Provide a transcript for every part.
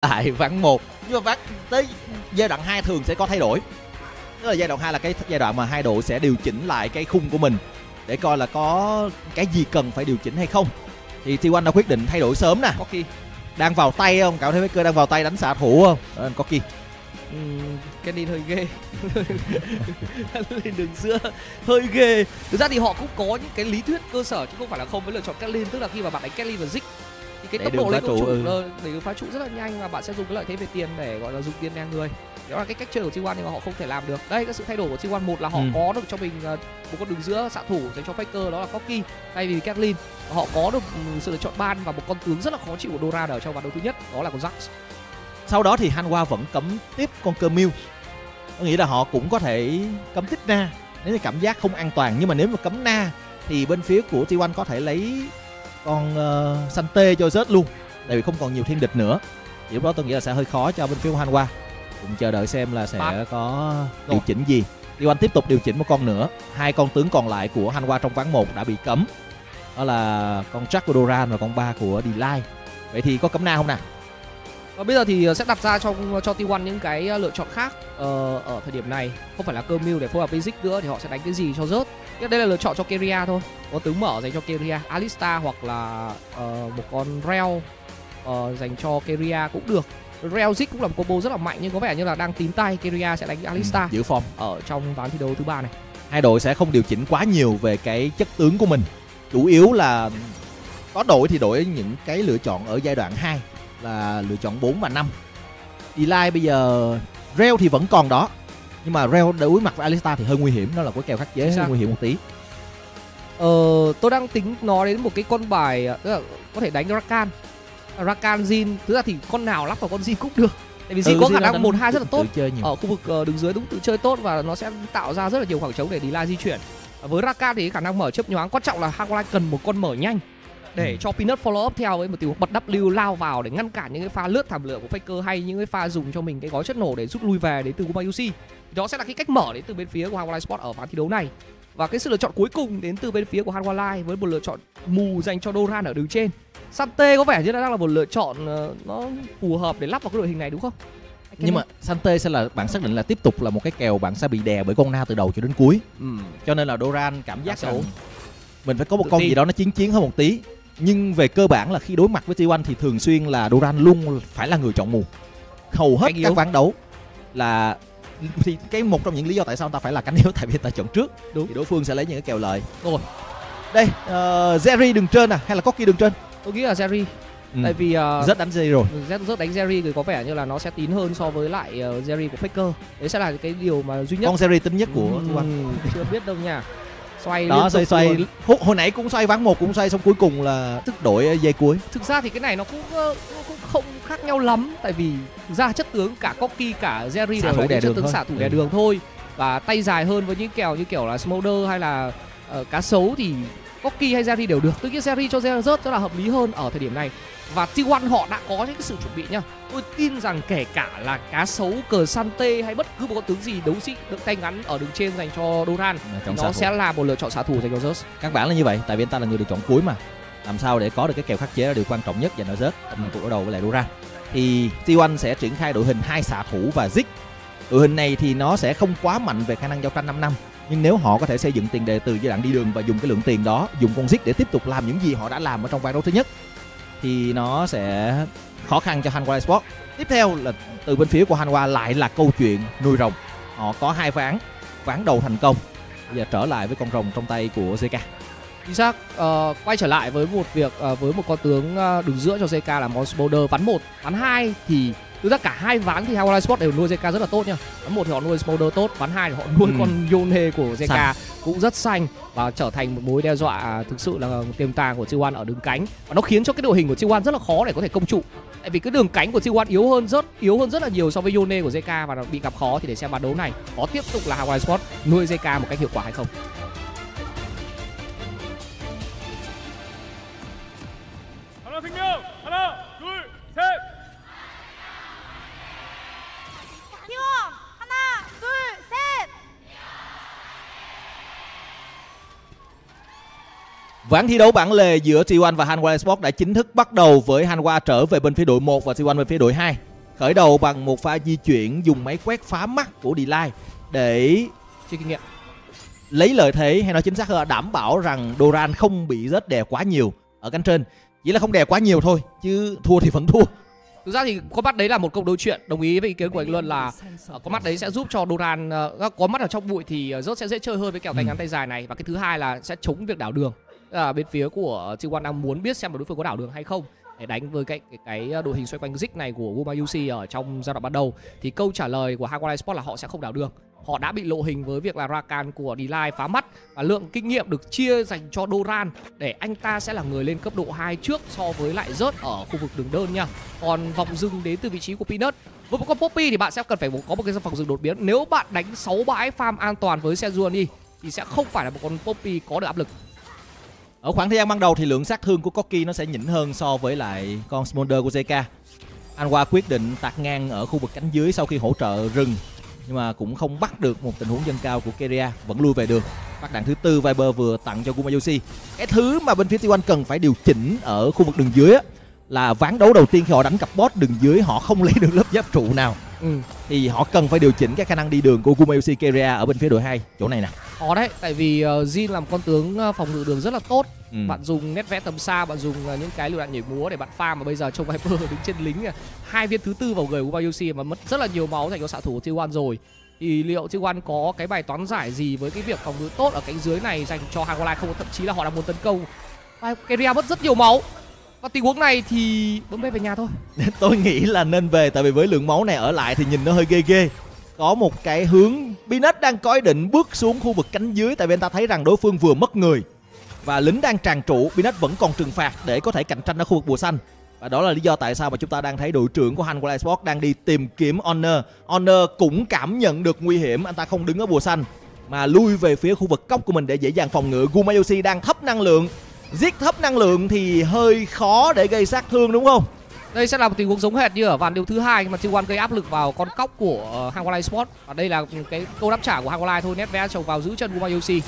tại ván 1 nhưng mà ván tới giai đoạn 2 thường sẽ có thay đổi. Tức là giai đoạn 2 là cái giai đoạn mà hai đội sẽ điều chỉnh lại cái khung của mình để coi là có cái gì cần phải điều chỉnh hay không. Thì T1 đã quyết định thay đổi sớm nè. Có khi đang vào tay không? Cảm thấy cơ đang vào tay đánh xạ thủ không? Đó là có kỳ Uhm, cái đi hơi ghê. Lên đường giữa hơi ghê. Thực ra thì họ cũng có những cái lý thuyết cơ sở chứ không phải là không. Với lựa chọn Kathleen tức là khi mà bạn đánh Kathleen và Zik thì cái Để tốc độ lên trụ, trụ ừ. để đường phá trụ rất là nhanh và bạn sẽ dùng cái lợi thế về tiền để gọi là dùng tiền ngang người. Đó là cái cách chơi của T1 nhưng mà họ không thể làm được. Đây cái sự thay đổi của T1 một là họ Ừ. có được cho mình ờ, một con đường giữa xạ thủ dành cho Faker đó là Corki thay vì Kathleen họ có được ừ, sự lựa chọn ban và một con tướng rất là khó chịu của Doran ở trong ván đấu thứ nhất đó là con Jax sau đó thì Hanwha vẫn cấm tiếp con miêu có nghĩa là họ cũng có thể cấm tiếp na nếu như cảm giác không an toàn. Nhưng mà nếu mà cấm na thì bên phía của T1 có thể lấy con uh, Sante cho rớt luôn. Tại vì không còn nhiều thiên địch nữa. Thì lúc đó tôi nghĩ là sẽ hơi khó cho bên phía của Hanwha cũng chờ đợi xem là sẽ Bác. có điều chỉnh gì. T1 tiếp tục điều chỉnh một con nữa. Hai con tướng còn lại của Hanwha trong ván 1 đã bị cấm. Đó là con Jack của Doran và con ba của Delay vậy thì có cấm na không nào? Và bây giờ thì ờ, sẽ đặt ra trong cho T1 những cái ờ, lựa chọn khác ờ, ở thời điểm này. Không phải là cơ mưu để phối hợp với Zik nữa thì họ sẽ đánh cái gì cho rớt. Đây là lựa chọn cho Keria thôi. Có tướng mở dành cho Keria, Alistar hoặc là ờ, một con Rel ờ, dành cho Keria cũng được. Rel Zik cũng là một combo rất là mạnh nhưng có vẻ như là đang tím tay Keria sẽ đánh Alistar giữ form ở trong ván thi đấu thứ ba này. hai đội sẽ không điều chỉnh quá nhiều về cái chất tướng của mình chủ yếu là có đổi thì đổi những cái lựa chọn ở giai đoạn 2 là lựa chọn 4 và 5 Delay bây giờ Rel thì vẫn còn đó nhưng mà Rel đối mặt với Alistar thì hơi nguy hiểm đó là cái kèo khắc chế hơi nguy hiểm một tí Ờ, tôi đang tính nói đến một cái con bài ờ, tức là có thể đánh Rakan. Rakan Jin, thực ra thì con nào lắp vào con Jin cũng được. Tại vì Jin Ừ, có khả năng một hai rất là tốt ở khu vực ờ, đứng dưới đúng tự chơi tốt và nó sẽ tạo ra rất là nhiều khoảng trống để Dila di chuyển. Với Rakan thì khả năng mở chớp nhoáng quan trọng là Hagwai cần một con mở nhanh để Ừ. cho Peanut follow up theo với một tình huống bật W lao vào để ngăn cản những cái pha lướt thảm lửa của Faker hay những cái pha dùng cho mình cái gói chất nổ để rút lui về đến từ Kuma UC. Đó sẽ là cái cách mở đến từ bên phía của Hagwai Sport ở ván thi đấu này. Và cái sự lựa chọn cuối cùng đến từ bên phía của Hanwha Lai với một lựa chọn mù dành cho Doran ở đường trên. Sante có vẻ như là đang là một lựa chọn ờ, nó phù hợp để lắp vào cái đội hình này đúng không? nhưng mà Sante sẽ là bạn xác định là tiếp tục là một cái kèo bạn sẽ bị đè bởi con na từ đầu cho đến cuối ừ. cho nên là Doran cảm giác rằng mình phải có một Tự con tin. gì đó nó chiến chiến hơn một tí nhưng về cơ bản là khi đối mặt với T1 thì thường xuyên là Doran luôn phải là người chọn mù hầu hết các ván đấu là thì cái một trong những lý do tại sao ta phải là cánh yếu tại vì ta chọn trước Đúng. thì đối phương sẽ lấy những cái kèo lợi Rồi. đây uh, Jerry đường trên à hay là Corky đường trên Tôi nghĩ là Jerry ừ. tại vì uh, rất đánh Jerry rồi rất rất đánh Jerry thì có vẻ như là nó sẽ tín hơn so với lại uh, Jerry của Faker. Đấy sẽ là cái điều mà duy nhất. con Jerry tính nhất của T1 chưa biết đâu nha. Xoay đó xoay xoay luôn. hồi, hồi nãy cũng xoay ván một cũng xoay xong cuối cùng là tức đổi dây cuối Thực ra thì cái này nó cũng, ờ, nó cũng không khác nhau lắm tại vì ra chất tướng cả Corky cả Jerry đều là đè những chất tướng thôi. xạ thủ Ừ. đè đường thôi và tay dài hơn với những kèo như kiểu là Smolder hay là ờ, cá sấu thì Corky hay Jerry đều được. Tôi nghĩ Jerry cho Jerry rớt rất là hợp lý hơn ở thời điểm này. Và T1 họ đã có những sự chuẩn bị nhá. Tôi tin rằng kể cả là cá sấu, cờ Sante hay bất cứ một con tướng gì đấu sĩ được tay ngắn ở đường trên dành cho Doran thì nó sẽ là một lựa chọn xạ thủ dành cho Zeus. các bạn là như vậy tại vì anh ta là người được chọn cuối mà. Làm sao để có được cái kèo khắc chế là điều quan trọng nhất dành cho rớt trong cuộc đối đầu với lại Dura thì T1 sẽ triển khai đội hình hai xạ thủ và Zik đội hình này thì nó sẽ không quá mạnh về khả năng giao tranh 5 năm. Nhưng nếu họ có thể xây dựng tiền đề từ giai đoạn đi đường và dùng cái lượng tiền đó dùng con Zik để tiếp tục làm những gì họ đã làm ở trong ván đấu thứ nhất thì nó sẽ khó khăn cho Hanwha Sport tiếp theo là từ bên phía của Hanwha lại là câu chuyện nuôi rồng. Họ có hai ván ván đầu thành công. Bây giờ trở lại với con rồng trong tay của ZK Chính xác, uh, quay trở lại với một việc uh, với một con tướng uh, đứng giữa cho JK là Mons Boulder ván 1, ván 2 thì thực ra cả hai ván thì Hawaii Sport đều nuôi JK rất là tốt nha. Ván 1 thì họ nuôi Smolder tốt, ván 2 thì họ nuôi Ừ. con Yone của JK Xanh. cũng rất xanh và trở thành một mối đe dọa thực sự là một tiềm tàng của T1 ở đường cánh và nó khiến cho cái đội hình của T1 rất là khó để có thể công trụ. Tại vì cái đường cánh của T1 yếu hơn rất yếu hơn rất là nhiều so với Yone của JK và bị gặp khó thì để xem ván đấu này có tiếp tục là Hawaii Sport nuôi JK một cách hiệu quả hay không. Ván thi đấu bản lề giữa T1 và Hanwha Sport đã chính thức bắt đầu với Hanwha trở về bên phía đội 1 và T1 bên phía đội 2. khởi đầu bằng một pha di chuyển dùng máy quét phá mắt của Delay để Chia kinh nghiệm. lấy lợi thế hay nói chính xác hơn là đảm bảo rằng Doran không bị rớt đè quá nhiều ở cánh trên chỉ là không đè quá nhiều thôi chứ thua thì vẫn thua Thực ra thì có mắt đấy là một câu đối chuyện Đồng ý với ý kiến của anh Luân là ờ, có mắt đấy sẽ giúp cho Doran ờ, có mắt ở trong bụi thì ờ, rớt sẽ dễ chơi hơn với kèo tay Ừ. ngắn tay dài này và cái thứ hai là sẽ chống việc đảo đường là bên phía của T1 đang muốn biết xem là đối phương có đảo đường hay không để đánh với cái cái, cái à, đội hình xoay quanh Zik này của Guma UC ở trong giai đoạn ban đầu. Thì câu trả lời của Hawaii Sport là họ sẽ không đảo đường. Họ đã bị lộ hình với việc là Rakan của Delay phá mắt và lượng kinh nghiệm được chia dành cho Doran để anh ta sẽ là người lên cấp độ 2 trước so với lại rớt ở khu vực đường đơn nha. Còn vòng dừng đến từ vị trí của Peanut. Với một con Poppy thì bạn sẽ cần phải có một cái vòng dừng đột biến. Nếu bạn đánh 6 bãi farm an toàn với Sejuani thì sẽ không phải là một con Poppy có được áp lực ở khoảng thời gian ban đầu thì lượng sát thương của Corki nó sẽ nhỉnh hơn so với lại con Smolder của JK Anwa quyết định tạt ngang ở khu vực cánh dưới sau khi hỗ trợ rừng nhưng mà cũng không bắt được một tình huống dân cao của Keria vẫn lui về được phát đạn thứ tư Viper vừa tặng cho Kumayoshi cái thứ mà bên phía T1 cần phải điều chỉnh ở khu vực đường dưới á, là ván đấu đầu tiên khi họ đánh cặp boss đường dưới họ không lấy được lớp giáp trụ nào ừ. thì họ cần phải điều chỉnh cái khả năng đi đường của Gumayusi Keria ở bên phía đội 2 chỗ này nè. Khó đấy tại vì uh, Jin làm con tướng ờ, phòng ngự đường rất là tốt. Ừ. bạn dùng nét vẽ tầm xa bạn dùng ờ, những cái lựu đạn nhảy múa để bạn farm mà bây giờ trông Viper đứng trên lính à, hai viên thứ tư vào người của Bayushi mà mất rất là nhiều máu dành cho xạ thủ của T1 rồi. Thì liệu T1 có cái bài toán giải gì với cái việc phòng ngự tốt ở cánh dưới này dành cho Hagolai không? Thậm chí là họ đang muốn tấn công. Và Keria mất rất nhiều máu và tình huống này thì bấm bê về nhà thôi. Tôi nghĩ là nên về, tại vì với lượng máu này ở lại thì nhìn nó hơi ghê ghê. Có một cái hướng Binet đang có ý định bước xuống khu vực cánh dưới, tại vì anh ta thấy rằng đối phương vừa mất người. Và lính đang tràn trụ, Binet vẫn còn trừng phạt để có thể cạnh tranh ở khu vực bùa xanh. Và đó là lý do tại sao mà chúng ta đang thấy đội trưởng của Hanwha Sport đang đi tìm kiếm Honor. Honor cũng cảm nhận được nguy hiểm, anh ta không đứng ở bùa xanh, mà lui về phía khu vực cốc của mình để dễ dàng phòng ngự. Gumayoshi đang thấp năng lượng giết thấp năng lượng thì hơi khó để gây sát thương đúng không? Đây sẽ là một tình huống giống hệt như ở ván đấu thứ hai mà T1 gây áp lực vào con cóc của uh, Sport. Và đây là cái câu đáp trả của Hangwai thôi nét vẽ trồng vào giữ chân Gumayoshi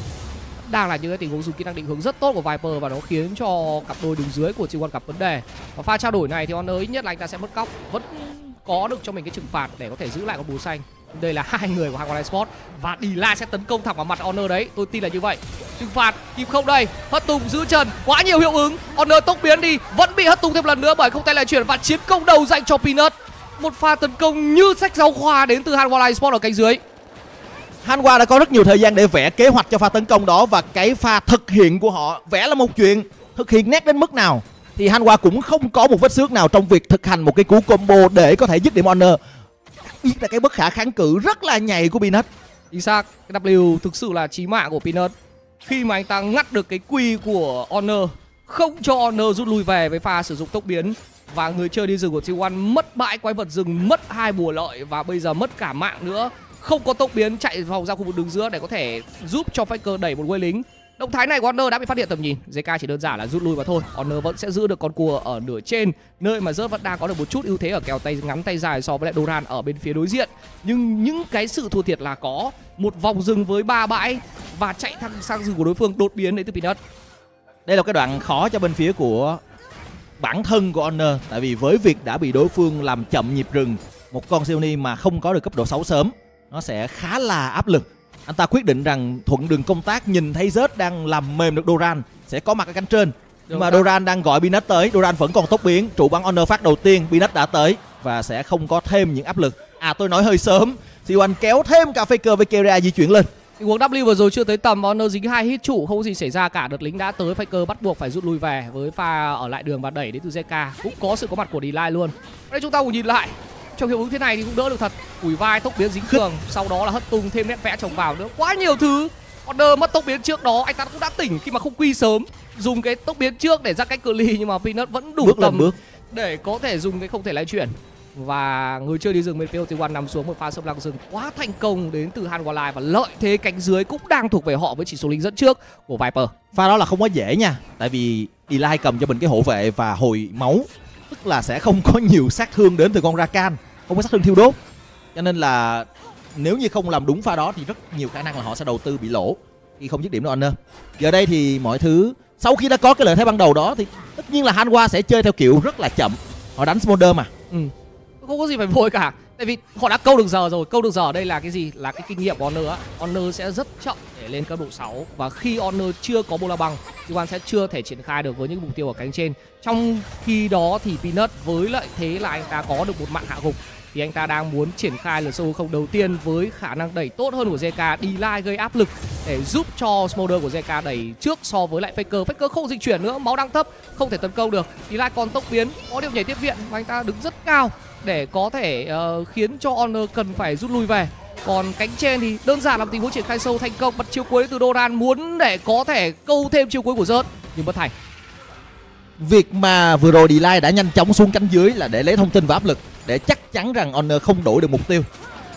đang là những cái tình huống dùng kỹ năng định hướng rất tốt của Viper và nó khiến cho cặp đôi đứng dưới của T1 gặp vấn đề. Và pha trao đổi này thì Honor ít nhất là anh ta sẽ mất cóc vẫn có được cho mình cái trừng phạt để có thể giữ lại con bù xanh đây là hai người của Hangwai Sport và Dila sẽ tấn công thẳng vào mặt Honor đấy. Tôi tin là như vậy. Trừng phạt kịp không đây? Hất tùng giữ trần quá nhiều hiệu ứng. Honor tốc biến đi, vẫn bị hất tùng thêm lần nữa bởi không tay lại chuyển và chiến công đầu dành cho Peanut. Một pha tấn công như sách giáo khoa đến từ Hangwai Sport ở cánh dưới. Hanwha đã có rất nhiều thời gian để vẽ kế hoạch cho pha tấn công đó và cái pha thực hiện của họ vẽ là một chuyện thực hiện nét đến mức nào. Thì Hanwha cũng không có một vết xước nào trong việc thực hành một cái cú combo để có thể dứt điểm honor biết là cái bất khả kháng cự rất là nhạy của Peanut. Chính xác, cái W thực sự là chí mạng của Peanut. Khi mà anh ta ngắt được cái quy của Honor, không cho Honor rút lui về với pha sử dụng tốc biến, và người chơi đi rừng của T1 mất bãi quái vật rừng, mất hai bùa lợi, và bây giờ mất cả mạng nữa. Không có tốc biến, chạy vòng ra khu vực đường giữa để có thể giúp cho Faker đẩy một quê lính động thái này của Honor đã bị phát hiện tầm nhìn. JK chỉ đơn giản là rút lui và thôi. Honor vẫn sẽ giữ được con cua ở nửa trên, nơi mà rớt vẫn đang có được một chút ưu thế ở kèo tay, ngắn tay dài so với lại Doran ở bên phía đối diện. Nhưng những cái sự thua thiệt là có một vòng rừng với ba bãi và chạy thẳng sang rừng của đối phương đột biến đến từ Peanut. Đây là cái đoạn khó cho bên phía của bản thân của honor, tại vì với việc đã bị đối phương làm chậm nhịp rừng, một con Sioni mà không có được cấp độ 6 sớm, nó sẽ khá là áp lực anh ta quyết định rằng thuận đường công tác nhìn thấy Zed đang làm mềm được Doran sẽ có mặt ở cánh trên. Nhưng mà. Doran. Đang gọi Binet tới. Doran vẫn còn tốc biến. Trụ bắn honor phát đầu tiên Binet đã tới và sẽ không có thêm những áp lực. À tôi nói hơi sớm. Siwan kéo thêm cả Faker với Keria di chuyển lên. Tình huống W vừa rồi chưa tới tầm Honor dính hai hit trụ không có gì xảy ra cả. Đợt lính đã tới Faker bắt buộc phải rút lui về với pha ở lại đường và đẩy đến từ JK cũng có sự có mặt của Delay luôn. Đây chúng ta cùng nhìn lại trong hiệu ứng thế này thì cũng đỡ được thật. Ủi vai tốc biến dính cường sau đó là hất tung thêm nét vẽ trồng vào nữa. Quá nhiều thứ. Honor mất tốc biến trước đó anh ta cũng đã tỉnh khi mà không quy sớm. Dùng cái tốc biến trước để ra cách cự ly nhưng mà Peanut vẫn đủ bước tầm bước. để có thể dùng cái không thể lay chuyển. Và người chơi đi rừng bên phía T1 nằm xuống một pha xâm lăng rừng. Quá thành công đến từ Han Wallai và lợi thế cánh dưới cũng đang thuộc về họ với chỉ số lính dẫn trước của Viper. pha đó là không có dễ nha tại vì Eli cầm cho mình cái hộ vệ và hồi máu tức là sẽ không có nhiều sát thương đến từ con Rakan, không có sát thương thiêu đốt. Cho nên là nếu như không làm đúng pha đó thì rất nhiều khả năng là họ sẽ đầu tư bị lỗ khi không dứt điểm đâu, anh ơi. Giờ đây thì mọi thứ, sau khi đã có cái lợi thế ban đầu đó thì tất nhiên là Hanwha sẽ chơi theo kiểu rất là chậm. Họ đánh Smolder mà. Ừ. không có gì phải vội cả tại vì họ đã câu được giờ rồi, câu được giờ ở đây là cái gì? Là cái kinh nghiệm của honor á. Honor sẽ rất chậm để lên cấp độ 6 và khi honor chưa có bola băng, thì quan sẽ chưa thể triển khai được với những mục tiêu ở cánh trên. Trong khi đó thì peanut với lợi thế là anh ta có được một mạng hạ gục. Thì anh ta đang muốn triển khai lần sâu không đầu tiên với khả năng đẩy tốt hơn của JK đi lai gây áp lực để giúp cho Smolder của JK đẩy trước so với lại Faker. Faker không dịch chuyển nữa, máu đang thấp, không thể tấn công được. Đi lai còn tốc biến, có điều nhảy tiếp viện và anh ta đứng rất cao để có thể uh, khiến cho Honor cần phải rút lui về. Còn cánh trên thì đơn giản là một tình huống triển khai sâu thành công bật chiêu cuối từ Doran muốn để có thể câu thêm chiêu cuối của rớt nhưng bất thành. Việc mà vừa rồi Delay đã nhanh chóng xuống cánh dưới là để lấy thông tin và áp lực để chắc chắn rằng Honor không đổi được mục tiêu.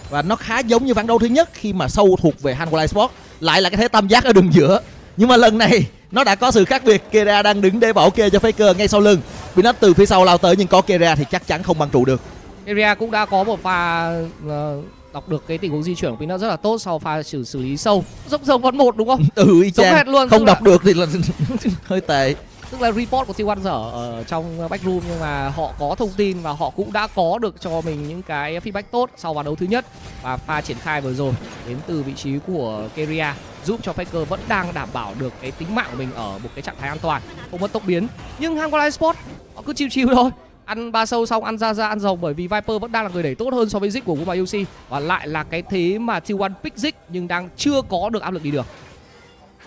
Và nó khá giống như ván đấu thứ nhất khi mà sâu thuộc về Hanwha Sport lại là cái thế tam giác ở đường giữa. Nhưng mà lần này nó đã có sự khác biệt. Kera đang đứng để bảo kê cho Faker ngay sau lưng. Binat từ phía sau lao tới nhưng có Kera thì chắc chắn không băng trụ được. Keria cũng đã có một pha uh, đọc được cái tình huống di chuyển của Peanut rất là tốt sau pha xử xử lý sâu. Giống giống ván một đúng không? Ừ y chang. hệt luôn không đọc là, được thì là hơi tệ. Tức là report của T1 dở ở trong backroom nhưng mà họ có thông tin và họ cũng đã có được cho mình những cái feedback tốt sau ván đấu thứ nhất. Và pha triển khai vừa rồi đến từ vị trí của Keria giúp cho Faker vẫn đang đảm bảo được cái tính mạng của mình ở một cái trạng thái an toàn. Không mất tốc biến. Nhưng Hanwha Sport họ cứ chiêu chiêu thôi ăn ba sâu xong, ăn ra ra, ăn rồng, bởi vì Viper vẫn đang là người đẩy tốt hơn so với Zik của Guma UC và lại là cái thế mà T1 pick Zik nhưng đang chưa có được áp lực đi được.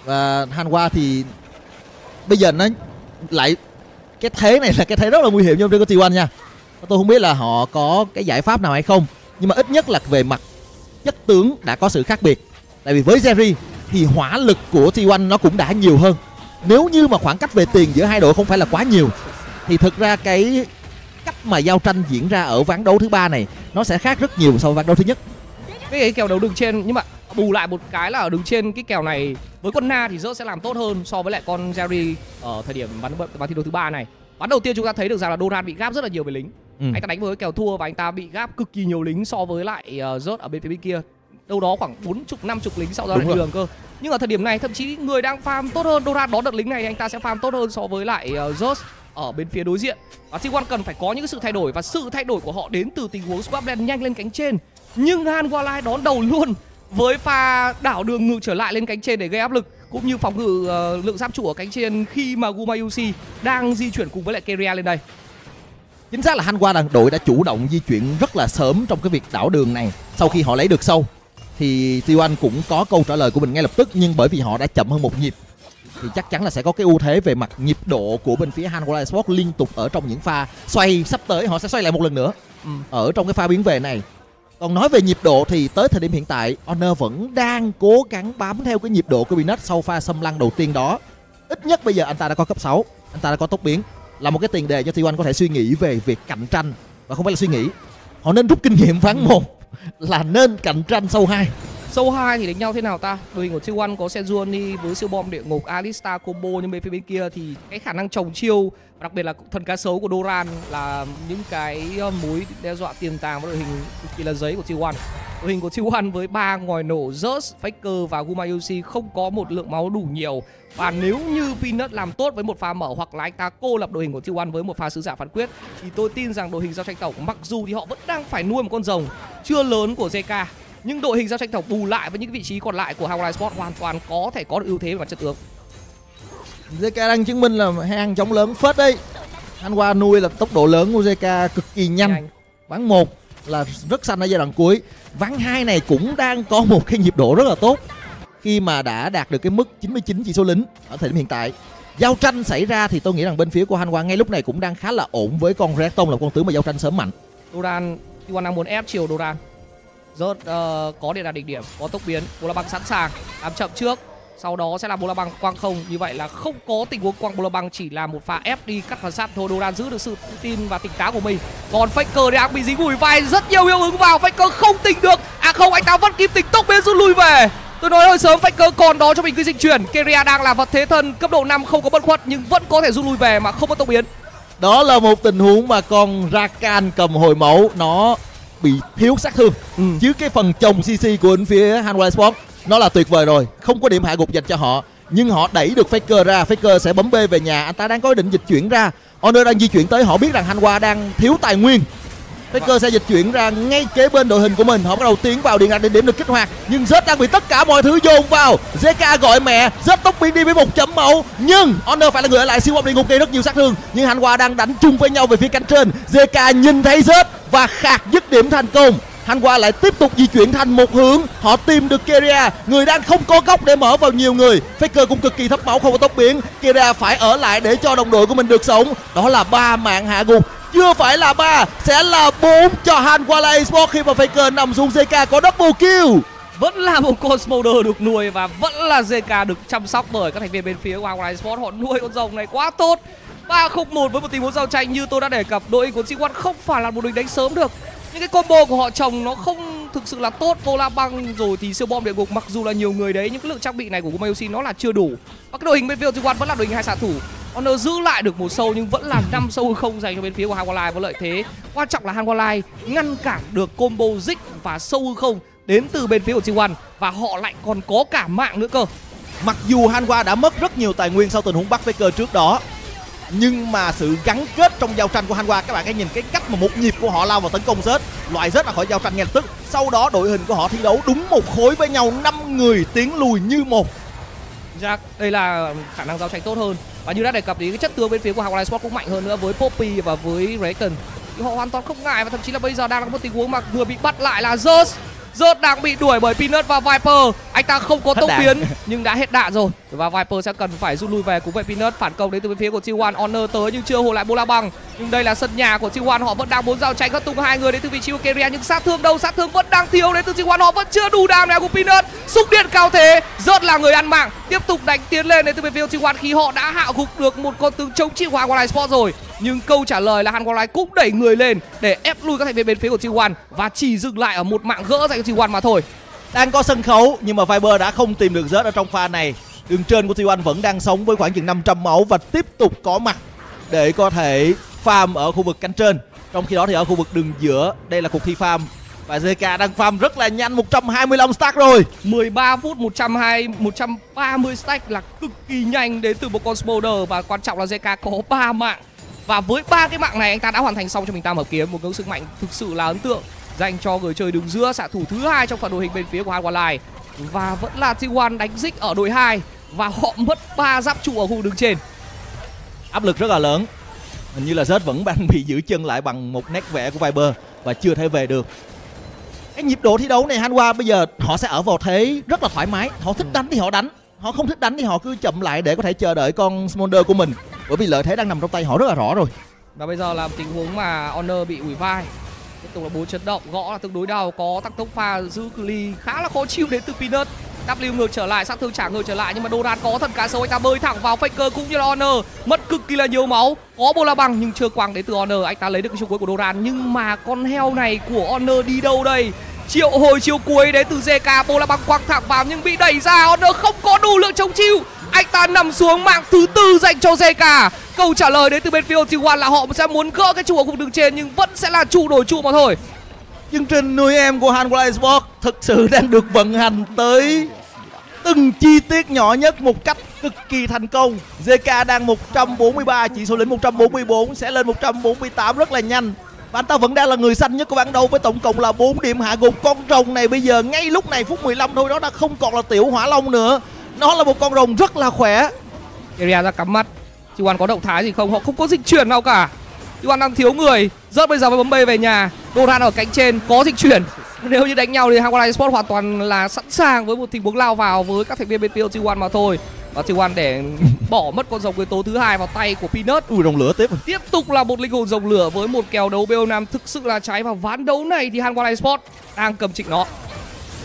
Và Hanwha thì bây giờ nó lại, cái thế này là cái thế rất là nguy hiểm cho trên của T1 nha. Tôi không biết là họ có cái giải pháp nào hay không, nhưng mà ít nhất là về mặt chất tướng đã có sự khác biệt. Tại vì với Jerry thì hỏa lực của T1 nó cũng đã nhiều hơn. Nếu như mà khoảng cách về tiền giữa hai đội không phải là quá nhiều, thì thực ra cái cách mà giao tranh diễn ra ở ván đấu thứ ba này nó sẽ khác rất nhiều so với ván đấu thứ nhất. Cái, cái kèo đấu đường trên nhưng mà bù lại một cái là ở đường trên cái kèo này với con na thì rớt sẽ làm tốt hơn so với lại con Jerry ở thời điểm bắn bắn thi đấu thứ ba này. Bắn đầu tiên chúng ta thấy được rằng là Doran bị gáp rất là nhiều về lính. Ừ. anh ta đánh với kèo thua và anh ta bị gáp cực kỳ nhiều lính so với lại uh, rớt ở bên phía bên kia. Đâu đó khoảng bốn chục năm chục lính sau đó lại đường cơ. Nhưng ở thời điểm này thậm chí người đang farm tốt hơn Doran đón được lính này thì anh ta sẽ farm tốt hơn so với lại uh, rớt ở bên phía đối diện. Và T1 cần phải có những sự thay đổi và sự thay đổi của họ đến từ tình huống Swapland nhanh lên cánh trên. Nhưng Han Walai đón đầu luôn với pha đảo đường ngược trở lại lên cánh trên để gây áp lực cũng như phòng ngự uh, lượng giáp trụ ở cánh trên khi mà Guma đang di chuyển cùng với lại Keria lên đây. Chính xác là Hanwha đàn đội đã chủ động di chuyển rất là sớm trong cái việc đảo đường này. Sau khi họ lấy được sâu thì Tiêu Anh cũng có câu trả lời của mình ngay lập tức nhưng bởi vì họ đã chậm hơn một nhịp thì chắc chắn là sẽ có cái ưu thế về mặt nhịp độ của bên phía Hanwha Sport liên tục ở trong những pha xoay sắp tới. Họ sẽ xoay lại một lần nữa. Ừ. ở trong cái pha biến về này. Còn nói về nhịp độ thì tới thời điểm hiện tại Honor vẫn đang cố gắng bám theo cái nhịp độ của Binet sau pha xâm lăng đầu tiên đó. Ít nhất bây giờ anh ta đã có cấp 6 anh ta đã có tốc biến. Là một cái tiền đề cho T1 có thể suy nghĩ về việc cạnh tranh. Và không phải là suy nghĩ. Họ nên rút kinh nghiệm ván một là nên cạnh tranh sâu hai Sâu 2 thì đánh nhau thế nào ta? Đội hình của T1 có Sejuani với siêu bom địa ngục Alistar combo nhưng bên phía bên kia thì cái khả năng trồng chiêu đặc biệt là thần cá sấu của Doran là những cái mối đe dọa tiềm tàng với đội hình cực kỳ là giấy của T1. Đội hình của T1 với ba ngòi nổ Zeus, Faker và Gumayusi không có một lượng máu đủ nhiều và nếu như Peanut làm tốt với một pha mở hoặc là anh ta cô lập đội hình của T1 với một pha sứ giả phán quyết thì tôi tin rằng đội hình giao tranh tổng mặc dù thì họ vẫn đang phải nuôi một con rồng chưa lớn của JK nhưng đội hình giao tranh tổng bù lại với những vị trí còn lại của Hawkeye Sport hoàn toàn có thể có được ưu thế về mặt chất tướng. JK đang chứng minh là hang chống lớn phết đấy. Anh qua nuôi là tốc độ lớn của JK cực kỳ nhanh. nhanh. Ván 1 là rất xanh ở giai đoạn cuối. Ván 2 này cũng đang có một cái nhịp độ rất là tốt khi mà đã đạt được cái mức 99 chỉ số lính ở thời điểm hiện tại. Giao tranh xảy ra thì tôi nghĩ rằng bên phía của Hanwha ngay lúc này cũng đang khá là ổn với con Reacton là con tướng mà giao tranh sớm mạnh. Doran, T1 đang muốn ép chiều Doran rớt uh, ờ, có để đạt đỉnh điểm có tốc biến bola băng sẵn sàng làm chậm trước. Sau đó sẽ là bola băng quang không. Như vậy là không có tình huống quang bola băng chỉ là một pha ép đi cắt phản sát. Thôi Doran giữ được sự tự tin và tỉnh táo của mình. Còn faker đang bị dính gùi vai rất nhiều hiệu ứng vào. Faker không tỉnh được. À không anh ta vẫn kịp tỉnh tốc biến rút lui về. Tôi nói hơi sớm Faker còn đó cho mình cứ dịch chuyển. Keria đang là vật thế thân cấp độ 5 không có bất khuất Nhưng vẫn có thể rút lui về mà không có tốc biến. Đó là một tình huống mà con Rakan cầm hồi mẫu. Nó bị thiếu sát thương. Ừ. chứ cái phần chồng cc của bên phía Hanwha Sport nó là tuyệt vời rồi. Không có điểm hạ gục dành cho họ nhưng họ đẩy được Faker ra. Faker sẽ bấm B về nhà. Anh ta đang có ý định dịch chuyển ra. Honor đang di chuyển tới. Họ biết rằng Hanwha đang thiếu tài nguyên Faker sẽ dịch chuyển ra ngay kế bên đội hình của mình. Họ bắt đầu tiến vào, điện ảnh để điểm được kích hoạt. Nhưng Z đang bị tất cả mọi thứ dồn vào. ZK gọi mẹ, Z tốc biến đi với một chấm mẫu. Nhưng Honor phải là người ở lại siêu bom địa ngục gây rất nhiều sát thương. Nhưng Hành Hoa đang đánh chung với nhau về phía cánh trên. ZK nhìn thấy Z và khạc dứt điểm thành công. Hành Hoa lại tiếp tục di chuyển thành một hướng. Họ tìm được Keria, Người đang không có góc để mở vào nhiều người. Faker cũng cực kỳ thấp máu, không có tốc biến. Keria phải ở lại để cho đồng đội của mình được sống. Đó là ba mạng hạ gục chưa phải là ba, sẽ là bốn cho Hanwha Esports khi mà Faker nằm xuống JK có double kill. Vẫn là một con smolder được nuôi và vẫn là JK được chăm sóc bởi các thành viên bên phía của Hoàng Sport họ nuôi con rồng này quá tốt. 3-1 với một tình huống giao tranh như tôi đã đề cập. Đội của T1 không phải là một đội đánh sớm được. Những cái combo của họ trồng nó không thực sự là tốt. Vô la băng rồi thì siêu bom địa ngục, mặc dù là nhiều người đấy nhưng cái lượng trang bị này của Gumayushi nó là chưa đủ. Và cái đội hình bên phía T1 vẫn là đội hình hai xạ thủ. Honor giữ lại được một sâu nhưng vẫn là năm sâu không dành cho bên phía của Hanwha với lợi thế. Quan trọng là Hanwha ngăn cản được combo Zik và sâu không đến từ bên phía của T1 và họ lại còn có cả mạng nữa cơ. Mặc dù Hanwha đã mất rất nhiều tài nguyên sau tình huống bắt Faker trước đó nhưng mà sự gắn kết trong giao tranh của Hanwha, các bạn hãy nhìn cái cách mà một nhịp của họ lao vào tấn công Zed, loại Zed ra khỏi giao tranh ngay lập tức. Sau đó đội hình của họ thi đấu đúng một khối với nhau, năm người tiến lùi như một. Jack, đây là khả năng giao tranh tốt hơn. Và như đã đề cập thì cái chất tướng bên phía của Hawkeye Sport cũng mạnh hơn nữa với Poppy và với Rayton họ hoàn toàn không ngại và thậm chí là bây giờ đang có một tình huống mà vừa bị bắt lại là Zeus Rớt đang bị đuổi bởi Peanut và Viper. Anh ta không có tốc biến nhưng đã hết đạn rồi. Và Viper sẽ cần phải rút lui về cùng với Peanut Phản công đến từ bên phía của T1 Honor tới nhưng chưa hồi lại Bola bằng Nhưng đây là sân nhà của T1 Họ vẫn đang muốn giao tranh hất tung hai người đến từ vị trí của Keria. Nhưng sát thương đâu? Sát thương vẫn đang thiếu đến từ T1 Họ vẫn chưa đủ đam nào của Peanut. Xúc điện cao thế Rớt là người ăn mạng. Tiếp tục đánh tiến lên đến từ bên phía của T1 Khi họ đã hạ gục được một con tướng chống chịu Hoàng Wildlife Sport rồi nhưng câu trả lời là Han Wildlife cũng đẩy người lên để ép lui các thành viên bên phía của T1 và chỉ dừng lại ở một mạng gỡ dành cho T1 mà thôi. Đang có sân khấu nhưng mà Viper đã không tìm được rớt ở trong pha này. Đường trên của T1 vẫn đang sống với khoảng chừng 500 máu và tiếp tục có mặt để có thể farm ở khu vực cánh trên. Trong khi đó thì ở khu vực đường giữa đây là cuộc thi farm. Và ZK đang farm rất là nhanh 125 stack rồi. 13 phút 120 130 stack là cực kỳ nhanh đến từ một con Smolder và quan trọng là ZK có 3 mạng và với ba cái mạng này, anh ta đã hoàn thành xong cho mình tam hợp kiếm. Một ngưỡng sức mạnh thực sự là ấn tượng dành cho người chơi đứng giữa xạ thủ thứ hai trong phần đội hình bên phía của Hardware và vẫn là T1 đánh dích ở đội 2 và họ mất ba giáp trụ ở khu đường trên. Áp lực rất là lớn. Hình như là Zed vẫn đang bị giữ chân lại bằng một nét vẽ của Viper và chưa thể về được. Cái nhịp độ thi đấu này, Hanwha bây giờ họ sẽ ở vào thế rất là thoải mái. Họ thích đánh thì họ đánh họ không thích đánh thì họ cứ chậm lại để có thể chờ đợi con Smolder của mình. Bởi vì lợi thế đang nằm trong tay họ rất là rõ rồi. Và bây giờ là tình huống mà Honor bị ủi vai. Tiếp tục là bốn chấn động, gõ là tương đối đau, có tăng tốc pha giữ cự ly khá là khó chịu đến từ Peanut. W ngược trở lại, sát thương trả ngược trở lại, nhưng mà Doran có thần cá sấu anh ta bơi thẳng vào Faker cũng như là Honor. Mất cực kỳ là nhiều máu, có bola bằng nhưng chưa quăng đến từ Honor. Anh ta lấy được cái chung cuối của Doran, nhưng mà con heo này của Honor đi đâu đây? Triệu hồi chiều cuối đến từ JK bola băng quăng thẳng vào nhưng bị đẩy ra, Honor không có đủ lượng chống chịu. Anh ta nằm xuống mạng thứ tư dành cho JK câu trả lời đến từ bên phía Otiwan là họ sẽ muốn gỡ cái trụ ở khu đường trên nhưng vẫn sẽ là trụ đổi trụ mà thôi. Chương trình nuôi em của Hàn Sport thực sự đang được vận hành tới từng chi tiết nhỏ nhất một cách cực kỳ thành công. JK đang 143 chỉ số lĩnh 144 sẽ lên 148 rất là nhanh và anh ta vẫn đang là người xanh nhất của bảng đấu với tổng cộng là 4 điểm. Hạ gục con rồng này bây giờ ngay lúc này, phút 15 thôi nó đã không còn là tiểu hỏa long nữa. Nó là một con rồng rất là khỏe. Area ra cắm mắt. T1 có động thái gì không? Họ không có dịch chuyển nào cả. T1 đang thiếu người. Rớt bây giờ mới bấm bê về nhà. Doran ở cánh trên, có dịch chuyển. Nếu như đánh nhau thì Hawaii Sport hoàn toàn là sẵn sàng với một tình huống lao vào với các thành viên bên phía T1 mà thôi và T1 để bỏ mất con rồng nguyên tố thứ hai vào tay của Peanut. Ui rồng lửa tiếp. Tiếp tục là một linh hồn rồng lửa với một kèo đấu BO Nam thực sự là cháy và ván đấu này thì Hawkeye Sport đang cầm trịch nó.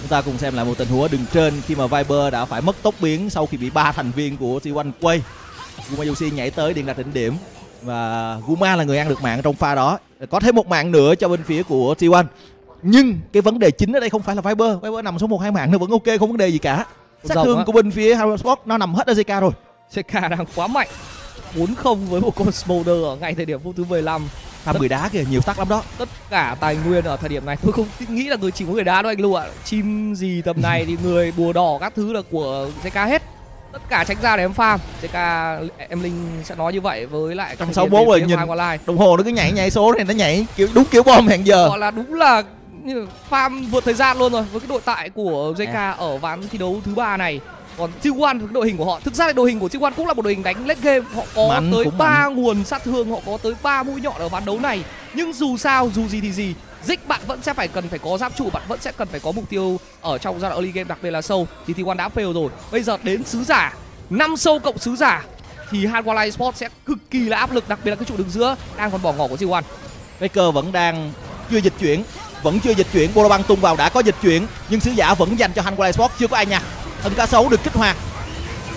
Chúng ta cùng xem lại một tình huống đường trên khi mà Viper đã phải mất tốc biến sau khi bị ba thành viên của T1 quay. Guma Yushi nhảy tới điện đặt đỉnh điểm và Guma là người ăn được mạng trong pha đó. Có thêm một mạng nữa cho bên phía của T1 nhưng cái vấn đề chính ở đây không phải là Viper Viper nằm số một hai mạng nữa vẫn ok không vấn đề gì cả sát thương á. của bên phía Sport nó nằm hết ở JK rồi. JK đang quá mạnh 4-0 với một con Smolder ở ngay thời điểm phút thứ 15 Tham người đá kìa, nhiều stack lắm đó. Tất cả tài nguyên ở thời điểm này Tôi không nghĩ là người chỉ có người đá đâu anh Lưu ạ. Chim gì tầm này thì người bùa đỏ các thứ là của JK hết. Tất cả tránh ra để em farm. JK em Linh sẽ nói như vậy với lại Trong thành 61 viên rồi, phía nhìn- đồng hồ nó cứ nhảy nhảy số này nó nhảy. Kiểu đúng kiểu bom hẹn giờ. Gọi là đúng là như farm vượt thời gian luôn rồi với cái đội tại của JK ở ván thi đấu thứ ba này. Còn T1 cái đội hình của họ thực ra là đội hình của T1 cũng là một đội hình đánh late game. Họ có Mạnh, tới ba nguồn sát thương họ có tới ba mũi nhọn ở ván đấu này. Nhưng dù sao dù gì thì gì Dích bạn vẫn sẽ phải cần phải có giáp trụ bạn vẫn sẽ cần phải có mục tiêu ở trong giai đoạn early game đặc biệt là sâu. Thì T1 đã fail rồi. Bây giờ đến sứ giả. Năm sâu cộng sứ giả. Thì Hanwha Sport sẽ cực kỳ là áp lực đặc biệt là cái trụ đường giữa đang còn bỏ ngỏ của T1 Faker vẫn đang chưa dịch chuyển vẫn chưa dịch chuyển Bolo băng tung vào đã có dịch chuyển nhưng sứ giả vẫn dành cho Hanwha Sport chưa có ai nhặt thân cá sấu được kích hoạt.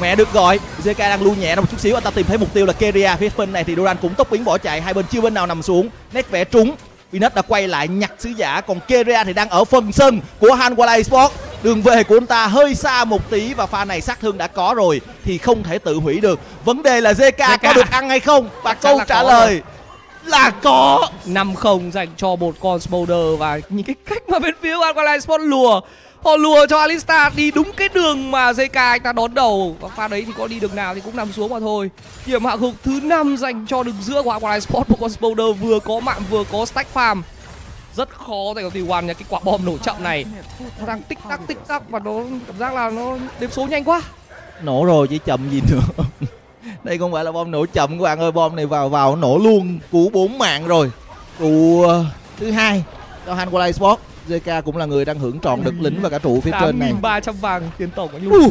Mẹ được gọi JK đang lưu nhẹ ra một chút xíu anh ta tìm thấy mục tiêu là Keria. Phía bên này thì Duran cũng tốc biến bỏ chạy hai bên chưa bên nào nằm xuống. Nét vẽ trúng. Venus đã quay lại nhặt sứ giả còn Keria thì đang ở phần sân của Hanwha Sport đường về của anh ta hơi xa một tí và pha này sát thương đã có rồi thì không thể tự hủy được. Vấn đề là JK, JK. có được ăn hay không? Và câu trả lời là có. 5-0 dành cho một con Smolder và những cái cách mà bên phía Alkaline Sport lùa. Họ lùa cho Alistar đi đúng cái đường mà JK anh ta đón đầu. Và pha đấy thì có đi đường nào thì cũng nằm xuống mà thôi. Điểm hạ gục thứ năm dành cho đường giữa của Alkaline Sport một con Smolder vừa có mạng vừa có stack farm. Rất khó dành cho T1 nha cái quả bom nổ chậm này. Nó đang tích tắc tích tắc và nó cảm giác là nó đếm số nhanh quá. Nổ rồi chỉ chậm gì nữa đây không phải là bom nổ chậm các bạn ơi bom này vào vào nổ luôn cú bốn mạng rồi. Trụ ờ, thứ hai cho Hanwha Sport. JK cũng là người đang hưởng trọn được lính và cả trụ phía trên này. 8.300 vàng tiền tổng anh Uh, luôn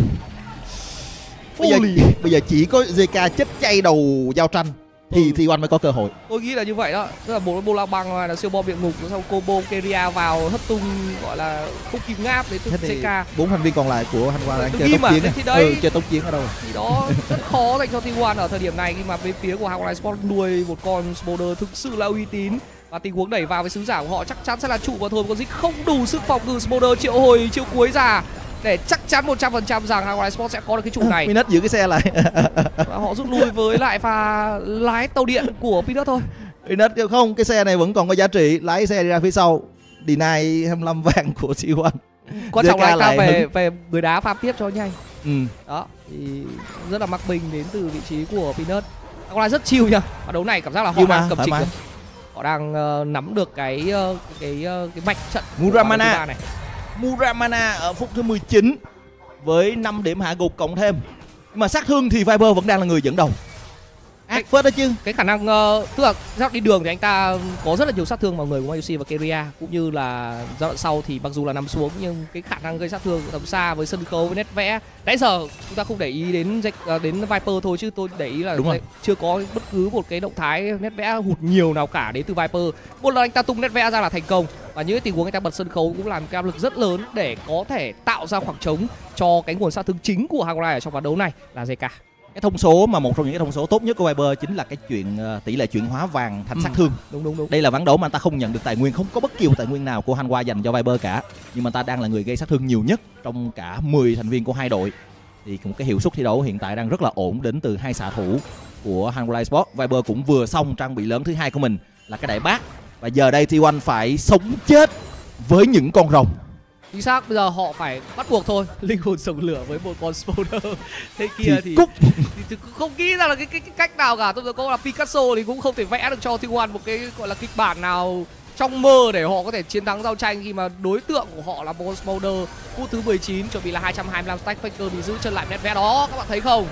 bây giờ bây giờ chỉ có JK chết chay đầu giao tranh thì Ừ. T1 mới có cơ hội. Tôi nghĩ là như vậy đó. Tức là bộ bô la băng này là siêu bom địa ngục xong combo Keria vào hất tung gọi là không kịp ngáp đến từ CK bốn thành viên còn lại của Hanwha đang chơi tốc chiến thì đấy- ừ, chơi tốc chiến ở đâu? Thì đó rất khó dành cho T1 ở thời điểm này khi mà bên phía của Hawaii Sport nuôi một con Smolder thực sự là uy tín. Và tình huống đẩy vào với sứ giả của họ chắc chắn sẽ là trụ và thôi còn dịch không đủ sức phòng ngự Smolder triệu hồi chiêu cuối ra để chắc chắn 100% rằng Hawaii Sport sẽ có được cái trụ này. Minus giữ cái xe lại. Và họ rút lui với lại pha lái tàu điện của Peanut thôi. Minus không cái xe này vẫn còn có giá trị. Lái xe đi ra phía sau. Deny 25 vàng của T1 quan trọng là anh ta về hứng. về người đá farm tiếp cho nhanh. Ừ. đó thì rất là mắc bình đến từ vị trí của Còn là rất chill nha và đấu này cảm giác là họ đang cầm được họ đang ờ, nắm được cái ờ, cái ờ, cái mạch trận của Muramana. này Muramana ở phút thứ 19 với 5 điểm hạ gục cộng thêm. Nhưng mà sát thương thì Viper vẫn đang là người dẫn đầu ác phết đó chứ. cái khả năng ờ, tức là giai đoạn đi đường thì anh ta có rất là nhiều sát thương vào người của Mayusi và Keria cũng như là giai đoạn sau thì mặc dù là nằm xuống nhưng cái khả năng gây sát thương tầm xa với sân khấu với nét vẽ. Nãy giờ chúng ta không để ý đến ờ, đến Viper thôi chứ tôi để ý là Đúng rồi. chưa có bất cứ một cái động thái nét vẽ hụt nhiều nào cả đến từ Viper. Một lần anh ta tung nét vẽ ra là thành công. Và những cái tình huống anh ta bật sân khấu cũng làm cái áp lực rất lớn để có thể tạo ra khoảng trống cho cái nguồn sát thương chính của Hakurai ở trong ván đấu này là JK cái thông số mà một trong những cái thông số tốt nhất của Viper chính là cái chuyện ờ, tỷ lệ chuyển hóa vàng thành Ừ. sát thương. Đúng đúng đúng. Đây là ván đấu mà anh ta không nhận được tài nguyên không có bất kỳ một tài nguyên nào của Hanwha dành cho Viper cả. Nhưng mà ta đang là người gây sát thương nhiều nhất trong cả 10 thành viên của hai đội. Thì một cái hiệu suất thi đấu hiện tại đang rất là ổn đến từ hai xạ thủ của Hanwha Sport Viper cũng vừa xong trang bị lớn thứ hai của mình là cái đại bác. Và giờ đây T1 phải sống chết với những con rồng chính xác bây giờ họ phải bắt buộc thôi. Linh hồn sống lửa với một con spawner thế kia thì thì, cúc. thì, thì không nghĩ ra là cái, cái, cái cách nào cả. Tôi có là Picasso thì cũng không thể vẽ được cho T1 một cái gọi là kịch bản nào trong mơ để họ có thể chiến thắng giao tranh khi mà đối tượng của họ là một spawner phút thứ 19 chuẩn bị là 225 stack faker bị giữ chân lại nét vẽ đó. Các bạn thấy không?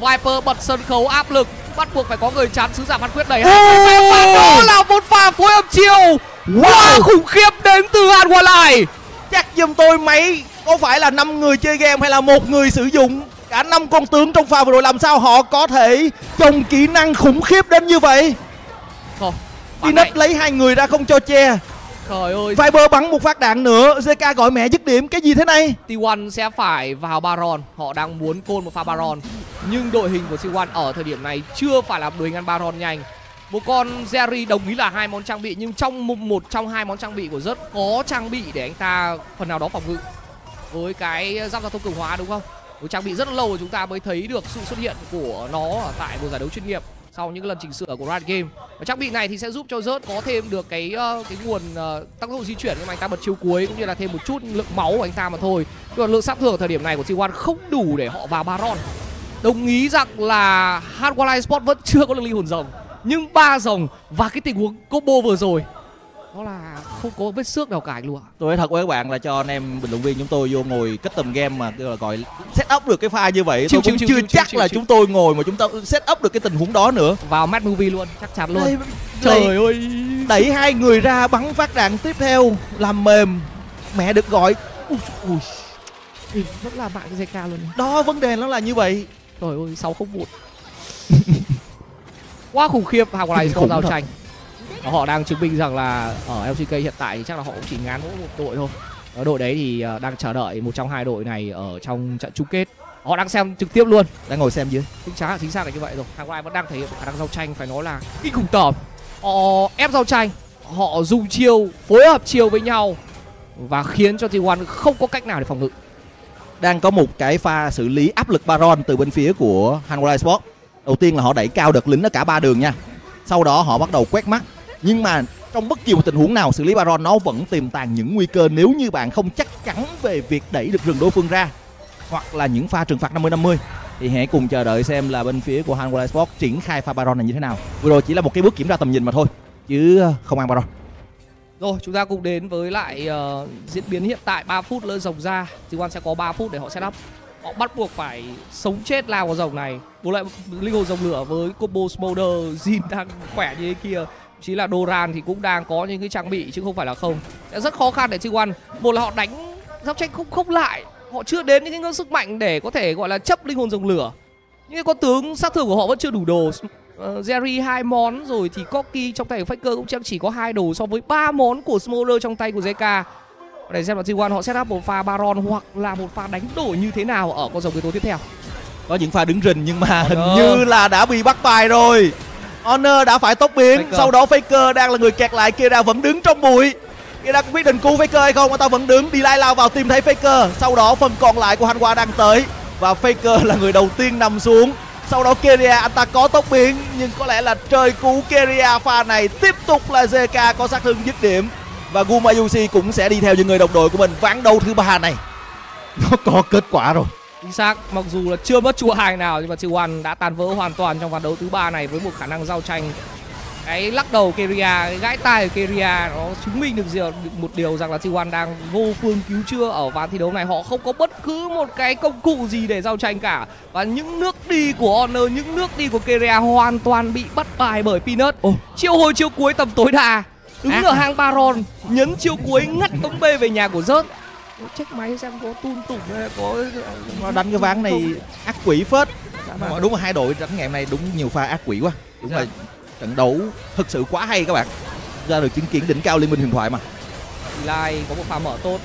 Viper bật sân khấu áp lực. Bắt buộc phải có người chắn sứ giả phán quyết đẩy hai và đó là một pha phối hợp chiều. Wow! khủng khiếp đến từ Hàn Hoa Lại chắc giùm tôi mấy có phải là năm người chơi game hay là một người sử dụng cả năm con tướng trong pha vừa rồi làm sao họ có thể trồng kỹ năng khủng khiếp đến như vậy này, Pinet lấy hai người ra không cho che trời ơi, Viper bắn một phát đạn nữa JK gọi mẹ dứt điểm cái gì thế này T1 sẽ phải vào Baron. Họ đang muốn côn một pha Baron. Nhưng đội hình của T1 ở thời điểm này chưa phải là đội hình ăn Baron nhanh. Một con Jerry đồng ý là hai món trang bị nhưng trong một, một trong hai món trang bị của rất có trang bị để anh ta phần nào đó phòng ngự với cái giáp giao thông cường hóa đúng không? Một trang bị rất là lâu rồi chúng ta mới thấy được sự xuất hiện của nó ở tại một giải đấu chuyên nghiệp sau những lần chỉnh sửa của Riot Game. Và trang bị này thì sẽ giúp cho rớt có thêm được cái ờ, cái nguồn tăng tốc độ di chuyển nhưng mà anh ta bật chiêu cuối cũng như là thêm một chút lượng máu của anh ta mà thôi. Nhưng mà lượng sát thương ở thời điểm này của T1 không đủ để họ vào Baron. đồng ý rằng là Hardware Sport vẫn chưa có được linh hồn rồng nhưng ba rồng và cái tình huống combo vừa rồi nó là không có vết xước nào cả anh luôn ạ tôi nói thật với các bạn là cho anh em bình luận viên chúng tôi vô ngồi kết tầm game mà kêu là gọi set up được cái pha như vậy Chill, tôi cũng chill, chưa chill, chắc chill, là chill. chúng tôi ngồi mà chúng ta set up được cái tình huống đó nữa. Vào match movie luôn chắc chắn luôn. Đây, trời đẩy, ơi. Đẩy hai người ra bắn phát đạn tiếp theo làm mềm. Mẹ được gọi. Ui, ui. Thì vẫn là bạn cái JK luôn. Đó vấn đề nó là như vậy. Trời ơi sáu không một quá khủng khiếp Kinh Sport khủng giao tranh. Họ đang chứng minh rằng là ở LCK hiện tại thì chắc là họ cũng chỉ ngán mỗi một đội thôi. Ở đội đấy thì ờ, đang chờ đợi một trong hai đội này ở trong trận chung kết. Họ đang xem trực tiếp luôn. Đang ngồi xem dưới chính xác chính xác là như vậy rồi. Hàng vẫn đang thể hiện khả năng giao tranh phải nói là kinh khủng tởm. Họ ép giao tranh họ dùng chiêu phối hợp chiêu với nhau và khiến cho T1 không có cách nào để phòng ngự. Đang có một cái pha xử lý áp lực baron từ bên phía của Hanwha Sport đầu tiên là họ đẩy cao đợt lính ở cả ba đường nha. Sau đó họ bắt đầu quét mắt. Nhưng mà trong bất kỳ một tình huống nào xử lý baron nó vẫn tiềm tàng những nguy cơ nếu như bạn không chắc chắn về việc đẩy được rừng đối phương ra hoặc là những pha trừng phạt 50 50 thì hãy cùng chờ đợi xem là bên phía của Hanwha Sport triển khai pha baron này như thế nào. Vừa rồi chỉ là một cái bước kiểm tra tầm nhìn mà thôi chứ không ăn baron. Rồi chúng ta cùng đến với lại uh, diễn biến hiện tại 3 phút lỡ rồng ra. Thì quan sẽ có 3 phút để họ setup họ bắt buộc phải sống chết lao vào dòng này. Bù lại linh hồn dòng lửa với combo smolder Jin đang khỏe như thế kia. Chỉ là Doran thì cũng đang có những cái trang bị chứ không phải là không. Sẽ rất khó khăn để chi quan. một là họ đánh giao tranh không không lại. Họ chưa đến những cái sức mạnh để có thể gọi là chấp linh hồn dòng lửa. Những cái con tướng sát thương của họ vẫn chưa đủ đồ. Uh, Jerry hai món rồi thì Corky trong tay của Faker cũng chẳng chỉ có hai đồ so với ba món của Smolder trong tay của JK để xem là T1 họ set up một pha Baron hoặc là một pha đánh đổi như thế nào ở con rồng yếu tố tiếp theo. Có những pha đứng rình nhưng mà hình Honor. như là đã bị bắt bài rồi. Honor đã phải tốc biến. Faker. sau đó Faker đang là người kẹt lại Kira vẫn đứng trong bụi. Kira có quyết định cứu Faker hay không? Anh ta vẫn đứng đi lai lao vào tìm thấy Faker. Sau đó phần còn lại của Hanwha đang tới và Faker là người đầu tiên nằm xuống. Sau đó Keria anh ta có tốc biến nhưng có lẽ là trời cứu Keria. Pha này tiếp tục là JK có sát thương dứt điểm và Gumayusi cũng sẽ đi theo những người đồng đội của mình ván đấu thứ ba này. Nó có kết quả rồi. Chính xác mặc dù là chưa mất chua hài nào nhưng mà T1 đã tan vỡ hoàn toàn trong ván đấu thứ ba này với một khả năng giao tranh. Cái lắc đầu Keria cái gãi tai của Keria nó chứng minh được điều, một điều rằng là T1 đang vô phương cứu chữa ở ván thi đấu này. Họ không có bất cứ một cái công cụ gì để giao tranh cả. Và những nước đi của Honor những nước đi của Keria hoàn toàn bị bắt bài bởi Peanut. Ồ. chiêu hồi chiêu cuối tầm tối đa đứng Ác ở à? hang Baron nhấn chiêu cuối ngắt tống B về nhà của rớt check máy xem có tun tủng hay có nó đánh cái ván này ác quỷ phết. Dạ mà vâng. đúng là hai đội đánh ngày hôm nay đúng nhiều pha ác quỷ quá. Đúng Dạ. là trận đấu thực sự quá hay các bạn. Ra được chứng kiến đỉnh cao liên minh huyền thoại mà. Lai có một pha mở tốt.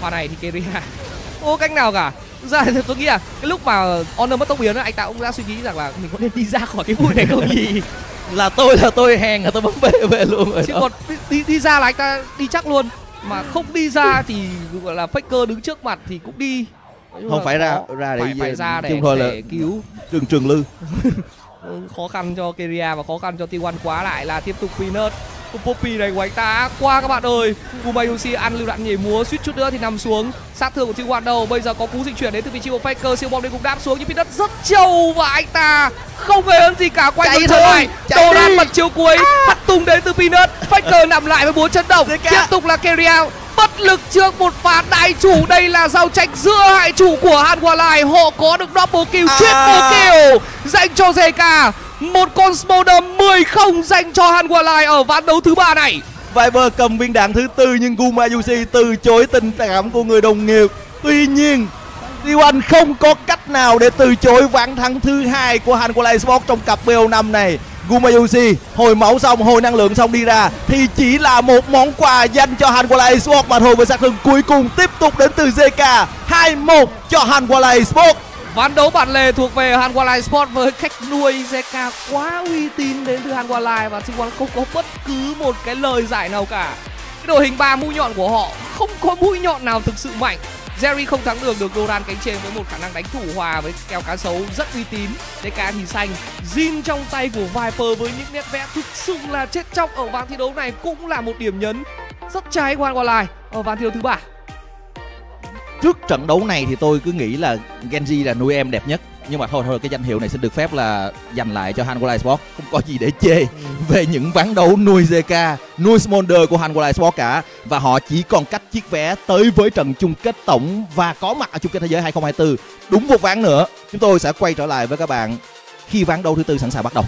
Pha này thì Keria có cách nào cả? Ra thì tôi nghĩ là cái lúc mà Honor mất tốc biến á, anh ta cũng đã suy nghĩ rằng là mình có nên đi ra khỏi cái bụi này không nhỉ là tôi là tôi hèn là tôi bấm bê về luôn rồi chứ đó. còn đi, đi đi ra là anh ta đi chắc luôn. Mà không đi ra thì gọi là faker đứng trước mặt thì cũng đi. Nói không là phải ra ra để phải, phải ra để, thôi là để cứu. trường trường lư. Ừ, khó khăn cho Keria và khó khăn cho T1 quá lại là tiếp tục Peanut Cú Poppy này của anh ta. Qua các bạn ơi Kumayushi ăn lưu đạn nhảy múa suýt chút nữa thì nằm xuống. Sát thương của T1 đâu bây giờ có cú dịch chuyển đến từ vị trí của Faker siêu bom đến cũng đáp xuống nhưng Peanut rất trâu và anh ta không hề ấn gì cả. Quay ngược trở lại đồ đi. bật chiếu cuối hất tung đến từ Peanut Faker nằm lại với bốn chân động tiếp tục là Keria bất lực trước một pha đại chủ đây là giao tranh giữa hai chủ của Hanwha Lai. Họ có được double kill À. triple kill dành cho JK một con Smolder 10 không dành cho Hanwha Lai ở ván đấu thứ ba này. Viper cầm viên đạn thứ tư nhưng Gumayusi từ chối tình cảm của người đồng nghiệp. Tuy nhiên T1 không có cách nào để từ chối ván thắng thứ hai của Hanwha Sport trong cặp BO5 này. Gumayushi hồi máu xong, hồi năng lượng xong đi ra, thì chỉ là một món quà dành cho Hanwha Sport mà thôi. Với sát thương cuối cùng tiếp tục đến từ JK 2-1 cho Hanwha Sport ván đấu bản lề thuộc về Hanwha Lai Sport với khách nuôi JK quá uy tín đến từ Hanwha Lai và T1 không có bất cứ một cái lời giải nào cả. Cái đội hình ba mũi nhọn của họ không có mũi nhọn nào thực sự mạnh. Jerry không thắng được được Doran cánh trên với một khả năng đánh thủ hòa với kèo cá sấu rất uy tín. DK thì xanh Jin trong tay của Viper với những nét vẽ thực sự là chết chóc ở ván thi đấu này cũng là một điểm nhấn rất trái của Hanwha Lai ở ván thi đấu thứ ba trước trận đấu này thì tôi cứ nghĩ là Genji là nuôi em đẹp nhất. Nhưng mà thôi thôi cái danh hiệu này xin được phép là dành lại cho Hanwha Sport không có gì để chê về những ván đấu nuôi JK nuôi Smolder của Hanwha Sport cả. Và họ chỉ còn cách chiếc vé tới với trận chung kết tổng và có mặt ở chung kết thế giới 2024 đúng một ván nữa chúng tôi sẽ quay trở lại với các bạn khi ván đấu thứ tư sẵn sàng bắt đầu